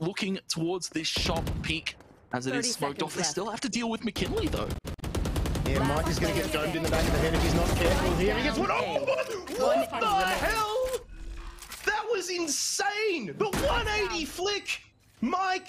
looking towards this shop peek as it is smoked off. Left. They still have to deal with McKinley though. Yeah, Mike is going to get domed in the back of the head if he's not careful here. He gets one. Oh, what the hell? That was insane. The 180 flick. Mike